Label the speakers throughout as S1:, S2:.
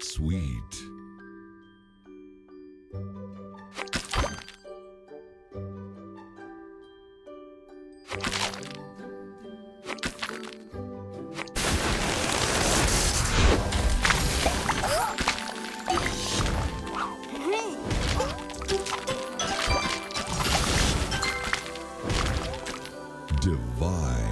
S1: Sweet. Divine.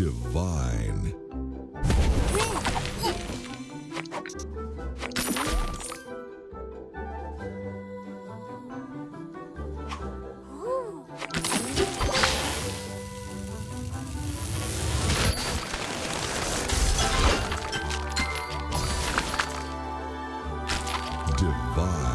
S1: Divine. Divine.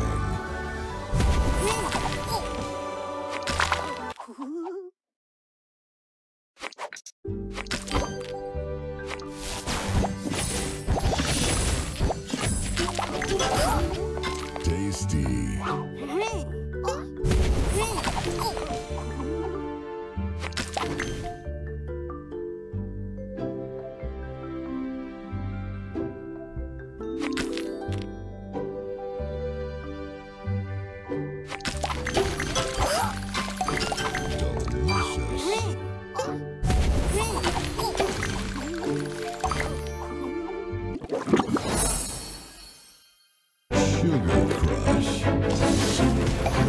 S1: Sugar Crush.